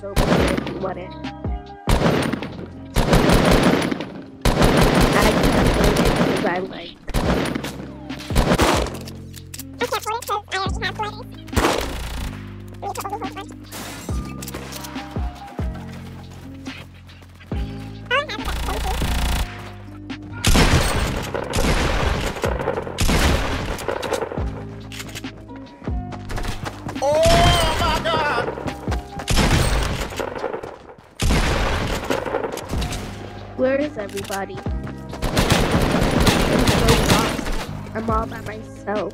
so mare. Where is everybody? I'm so lost. I'm all by myself.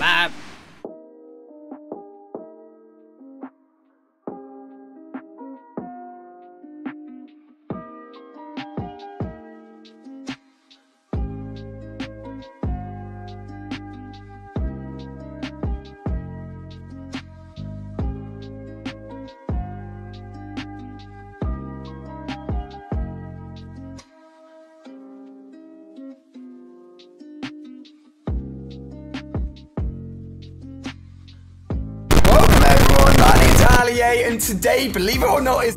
拜。And today, believe it or not, is